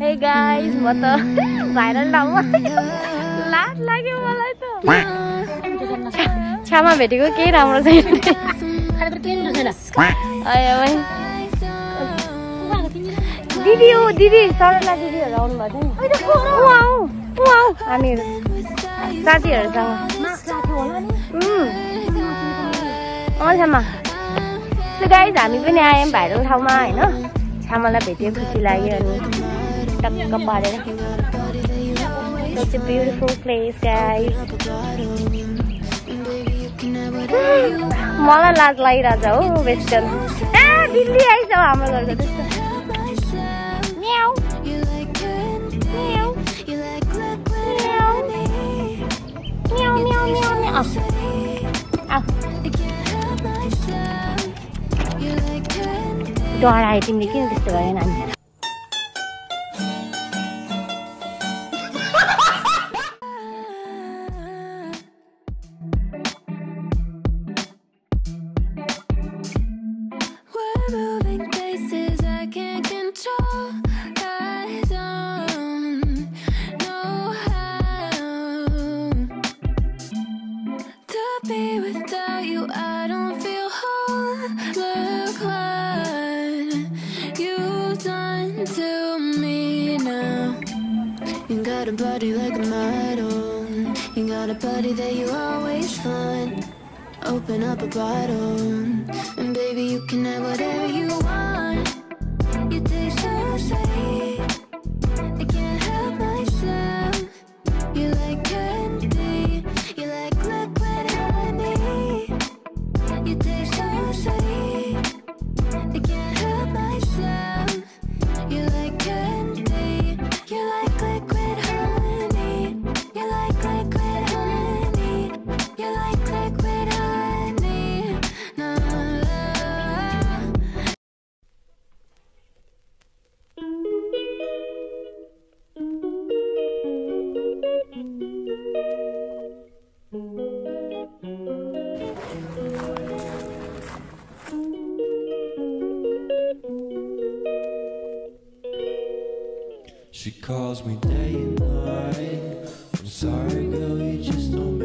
Hey guys म त viral ठाउँमा लाज लाग्यो मलाई त। छ्यामा भेटेको केही राम्रो छैन। दिदी हो दिदी। सरला दिदीहरू आउनु भएको थियो हामीहरू साथीहरूसँग। गाइज हामी पनि आयौँ भाइरल ठाउँमा होइन। छ्यामालाई भेट्यो खुसी लाग्यो अनि। टक्क पारेर It's a beautiful place, guys. मलाई लाज लागिरहेछ हो वेस्टर्न ए दिल्ली आइज हाम्रो घरको त्यस्तो। डरायो तिमीले किन त्यस्तो गर्यो नानी I don't feel whole. Look what you've done to me now. You got a body like a model. You got a body that you always find. Open up a bottle, and baby, you can have whatever you want. She calls me day and night. I'm sorry, girl, you just don't